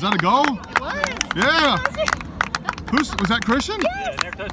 Is that a goal? It was. Yeah. Who's, was that Christian? Yes. Yeah,